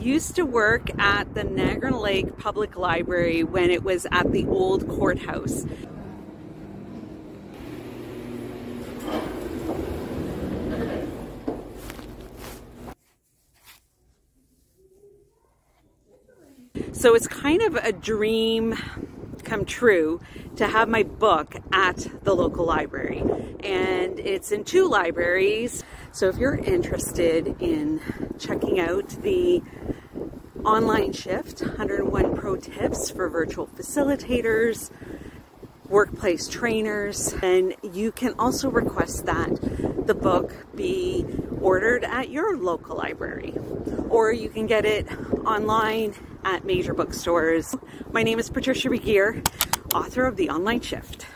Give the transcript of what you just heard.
used to work at the Niagara Lake Public Library when it was at the old courthouse. So it's kind of a dream come true to have my book at the local library. And it's in two libraries. So if you're interested in checking out the online shift 101 pro tips for virtual facilitators, workplace trainers, and you can also request that the book be ordered at your local library or you can get it online at major bookstores. My name is Patricia Regier, author of The Online Shift.